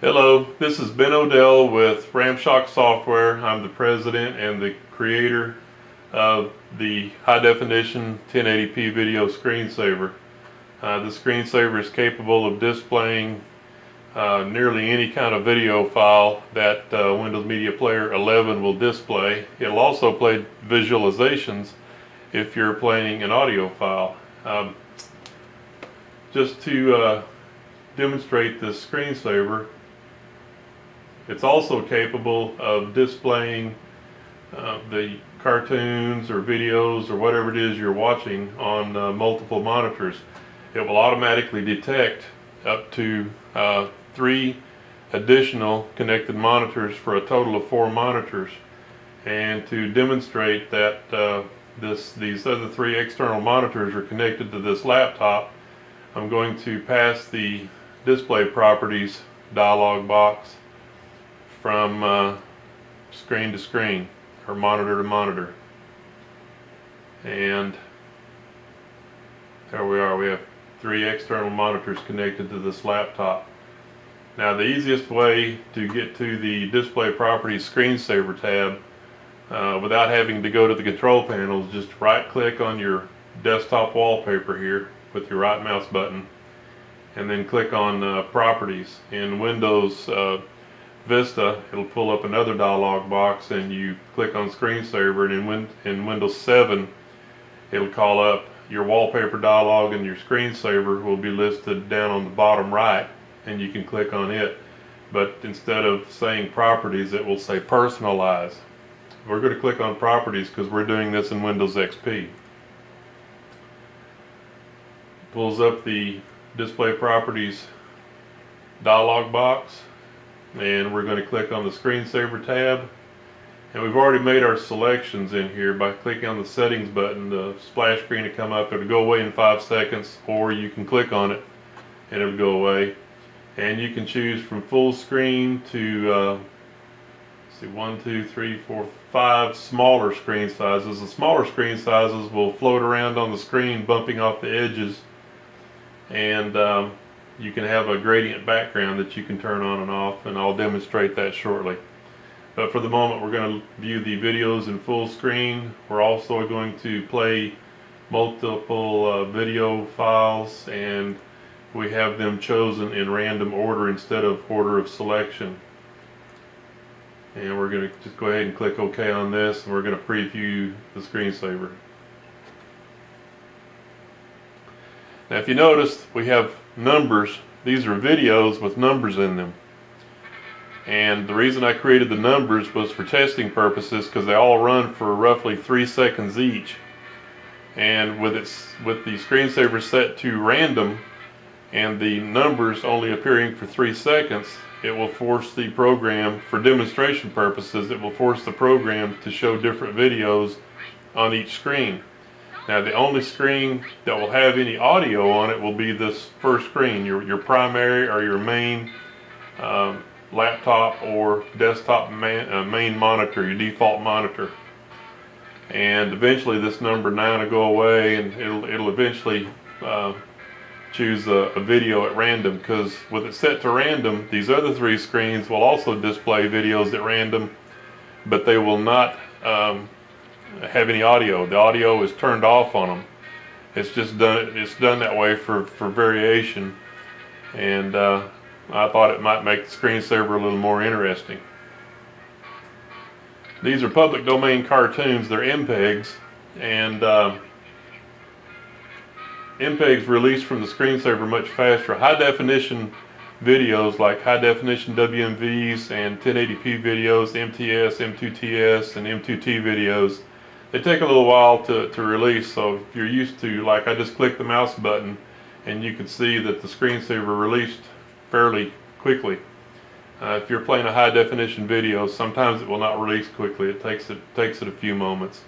Hello, this is Ben Odell with Ramshock Software. I'm the president and the creator of the high definition 1080p video screensaver. Uh, the screensaver is capable of displaying uh, nearly any kind of video file that uh, Windows Media Player 11 will display. It'll also play visualizations if you're playing an audio file. Um, just to uh, demonstrate this screensaver, it's also capable of displaying uh, the cartoons or videos or whatever it is you're watching on uh, multiple monitors. It will automatically detect up to uh, three additional connected monitors for a total of four monitors. And to demonstrate that uh, this, these other three external monitors are connected to this laptop, I'm going to pass the display properties dialog box from uh, screen to screen or monitor to monitor. And there we are. We have three external monitors connected to this laptop. Now the easiest way to get to the display properties screensaver tab uh, without having to go to the control panel is just right click on your desktop wallpaper here with your right mouse button and then click on uh, properties. In Windows uh, Vista, it'll pull up another dialog box and you click on screensaver and in, Win in Windows 7 it'll call up your wallpaper dialog and your screensaver will be listed down on the bottom right and you can click on it. But instead of saying properties it will say personalize. We're going to click on properties because we're doing this in Windows XP pulls up the display properties dialog box and we're going to click on the screensaver tab. And we've already made our selections in here by clicking on the settings button the splash screen will come up. It'll go away in five seconds or you can click on it and it'll go away. And you can choose from full screen to uh, see one two three four five smaller screen sizes. The smaller screen sizes will float around on the screen bumping off the edges. And um, you can have a gradient background that you can turn on and off and I'll demonstrate that shortly. But for the moment we're going to view the videos in full screen. We're also going to play multiple uh, video files and we have them chosen in random order instead of order of selection. And we're going to just go ahead and click OK on this and we're going to preview the screensaver. Now if you notice we have numbers. These are videos with numbers in them. And the reason I created the numbers was for testing purposes because they all run for roughly three seconds each. And with its with the screensaver set to random and the numbers only appearing for three seconds, it will force the program, for demonstration purposes, it will force the program to show different videos on each screen. Now the only screen that will have any audio on it will be this first screen, your, your primary or your main um, laptop or desktop man, uh, main monitor, your default monitor. And eventually this number 9 will go away and it'll, it'll eventually uh, choose a, a, video at random because with it set to random, these other three screens will also display videos at random, but they will not um, have any audio. The audio is turned off on them. It's just done. It's done that way for for variation, and uh, I thought it might make the screensaver a little more interesting. These are public domain cartoons. They're MPEGs, and uh, MPEGs release from the screensaver much faster. High definition videos like high definition WMVs and 1080p videos, MTS, M2TS, and M2T videos they take a little while to, to release so if you're used to like I just click the mouse button and you can see that the screensaver released fairly quickly. Uh, if you're playing a high definition video sometimes it will not release quickly. It takes it takes it a few moments.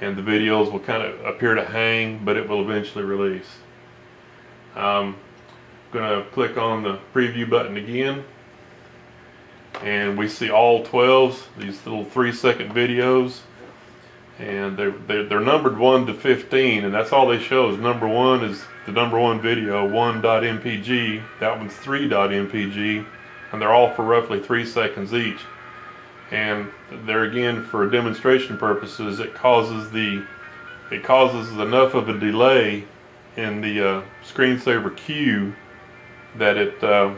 And the videos will kind of appear to hang but it will eventually release. I'm gonna click on the preview button again and we see all 12s these little three second videos and they're, they're, they're numbered 1 to 15 and that's all they show is number 1 is the number 1 video 1.mpg that one's 3.mpg and they're all for roughly three seconds each. And there again, for demonstration purposes, it causes the it causes enough of a delay in the uh, screensaver queue that it uh,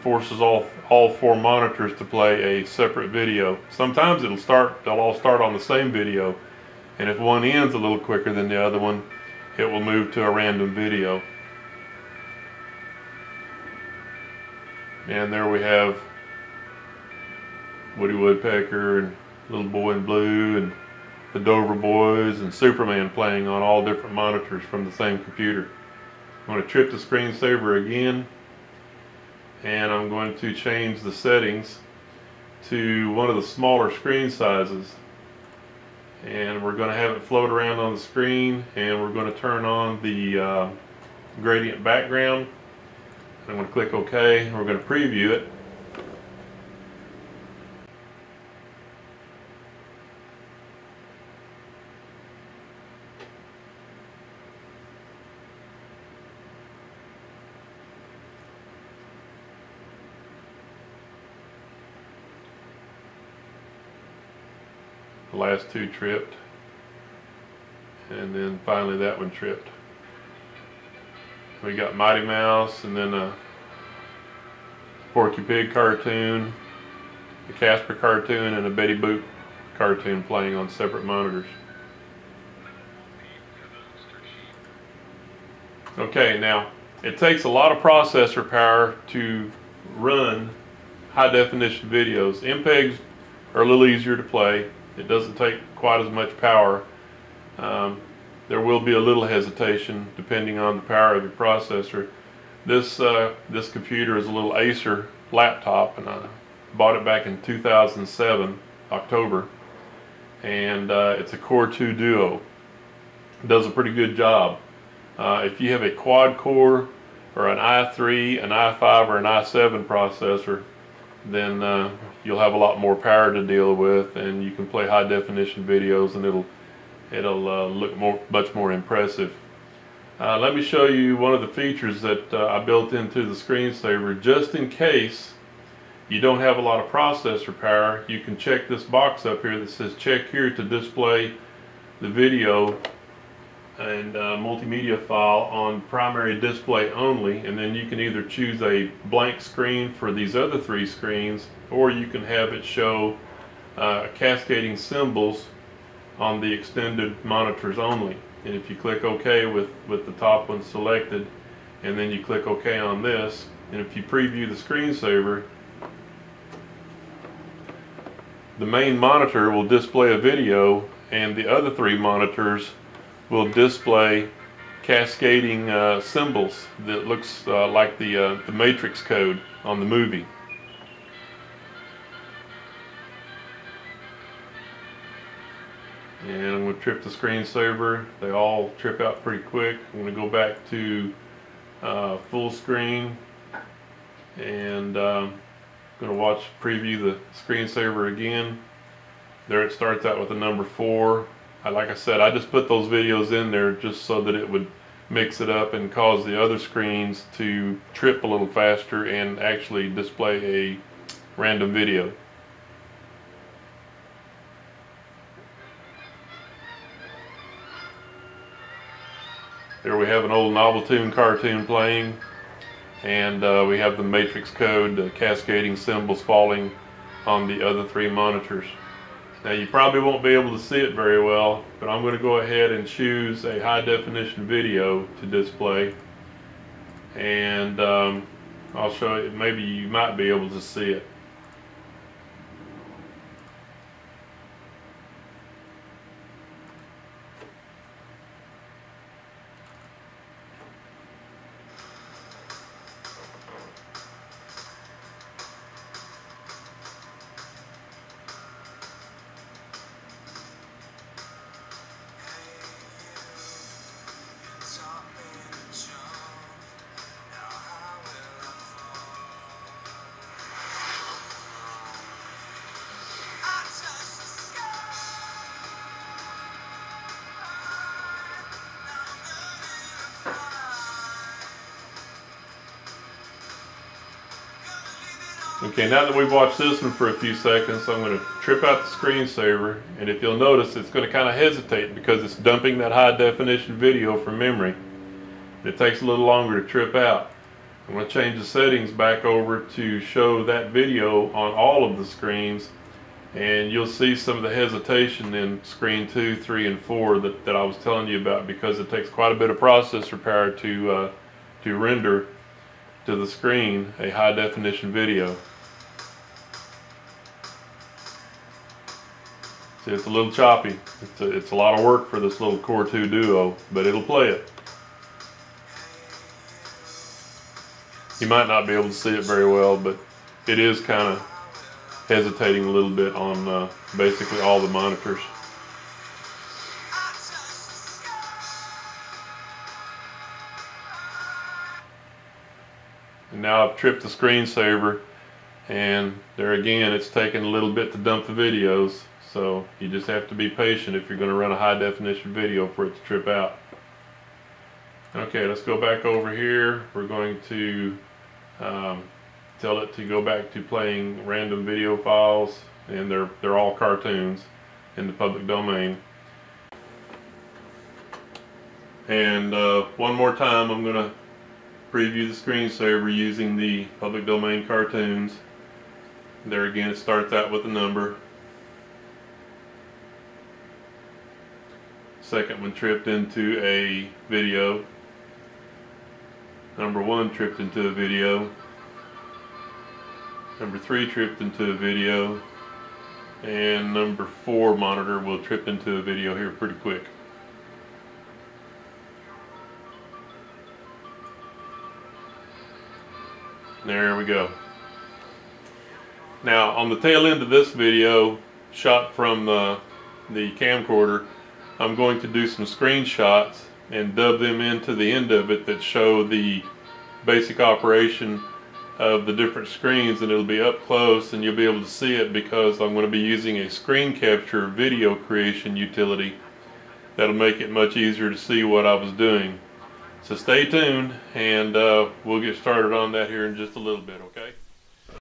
forces all all four monitors to play a separate video. Sometimes it'll start they'll all start on the same video and if one ends a little quicker than the other one it will move to a random video. And there we have Woody Woodpecker and Little Boy in Blue and the Dover Boys and Superman playing on all different monitors from the same computer. I'm going to trip the screensaver again and I'm going to change the settings to one of the smaller screen sizes and we're going to have it float around on the screen and we're going to turn on the uh, gradient background. I'm going to click OK and we're going to preview it the last two tripped. And then finally that one tripped. We got Mighty Mouse and then a Porky Pig cartoon a Casper cartoon and a Betty Boop cartoon playing on separate monitors. Okay now it takes a lot of processor power to run high definition videos. MPEGs are a little easier to play it doesn't take quite as much power. Um, there will be a little hesitation depending on the power of your processor. This uh, this computer is a little Acer laptop, and I bought it back in 2007 October, and uh, it's a Core 2 Duo. It does a pretty good job. Uh, if you have a quad core or an i3, an i5, or an i7 processor, then uh, you'll have a lot more power to deal with and you can play high definition videos and it'll it'll uh, look more much more impressive. Uh, let me show you one of the features that uh, I built into the screensaver just in case you don't have a lot of processor power you can check this box up here that says check here to display the video and uh, multimedia file on primary display only and then you can either choose a blank screen for these other three screens or you can have it show uh, cascading symbols on the extended monitors only. And if you click OK with with the top one selected and then you click OK on this and if you preview the screensaver the main monitor will display a video and the other three monitors will display cascading uh, symbols that looks uh, like the, uh, the matrix code on the movie. And I'm going to trip the screensaver. They all trip out pretty quick. I'm going to go back to uh, full screen and I'm um, going to watch preview the screensaver again. There it starts out with the number 4 like I said, I just put those videos in there just so that it would mix it up and cause the other screens to trip a little faster and actually display a random video. There we have an old Noveltoon cartoon playing and uh, we have the matrix code, cascading symbols falling on the other three monitors. Now you probably won't be able to see it very well, but I'm going to go ahead and choose a high definition video to display. And um, I'll show you, maybe you might be able to see it. Okay, now that we've watched this one for a few seconds, I'm going to trip out the screensaver, and if you'll notice, it's going to kind of hesitate because it's dumping that high definition video from memory. It takes a little longer to trip out. I'm going to change the settings back over to show that video on all of the screens, and you'll see some of the hesitation in screen 2, 3, and 4 that, that I was telling you about because it takes quite a bit of processor power to, uh, to render to the screen a high definition video. See, it's a little choppy. It's a, it's a lot of work for this little Core 2 Duo, but it'll play it. You might not be able to see it very well, but it is kind of hesitating a little bit on uh, basically all the monitors. And now I've tripped the screensaver and there again it's taking a little bit to dump the videos so you just have to be patient if you're going to run a high definition video for it to trip out. Okay, let's go back over here. We're going to um, tell it to go back to playing random video files and they're, they're all cartoons in the public domain. And uh, one more time I'm going to preview the screensaver using the public domain cartoons. There again it starts out with a number. Second one tripped into a video. Number one tripped into a video. Number three tripped into a video. And number four monitor will trip into a video here pretty quick. There we go. Now on the tail end of this video, shot from the, the camcorder, I'm going to do some screenshots and dub them into the end of it that show the basic operation of the different screens and it'll be up close and you'll be able to see it because I'm going to be using a screen capture video creation utility that'll make it much easier to see what I was doing. So stay tuned and uh, we'll get started on that here in just a little bit, okay?